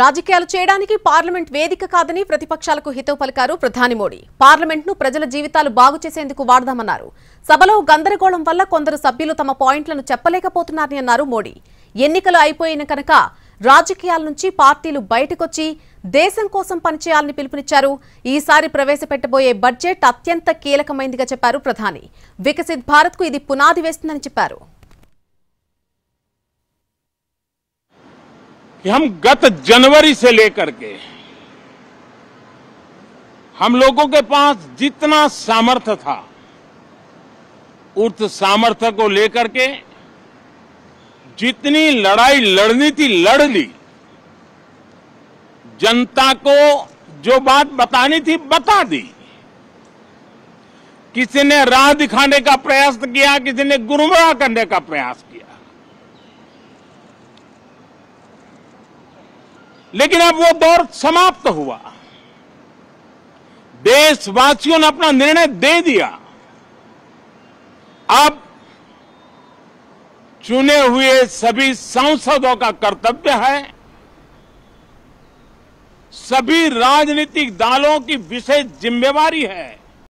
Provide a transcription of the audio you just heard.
రాజకీయాలు చేయడానికి పార్లమెంట్ వేదిక కాదని ప్రతిపక్షాలకు హితవు పలికారు ప్రధాని మోడీ. పార్లమెంట్ను ప్రజల జీవితాలు బాగు చేసేందుకు వాడదామన్నారు. సభలో గందరగోళం వల్ల కొందరు సభ్యులు తమ పాయింట్లను చెప్పలేకపోతున్నారని అన్నారు మోడీ. ఎన్నికలు అయిపోయిన కనుక రాజకీయాల నుంచి పార్టీలు బయటకొచ్చి దేశం కోసం పనిచేయాలని పిలుపునిచ్చారు. ఈసారి ప్రవేశపెట్టబోయే బడ్జెట్ అత్యంత కీలకమైందిగా చెప్పారు ప్రధాని. వికసిత్ భారత్కు ఇది పునాది వేస్తుందని చెప్పారు. कि हम गत जनवरी से लेकर के हम लोगों के पास जितना सामर्थ्य था, उस सामर्थ्य को लेकर के जितनी लड़ाई लड़नी थी, लड़ ली। जनता को जो बात बतानी थी, बता दी। किसी ने राह दिखाने का प्रयास किया, किसी ने गुमराह करने का प्रयास किया। लेकिन अब वो दौर समाप्त हुआ। देशवासियों ने अपना निर्णय दे दिया। अब चुने हुए सभी सांसदों का कर्तव्य है सभी राजनीतिक दलों की विशेष जिम्मेवारी है।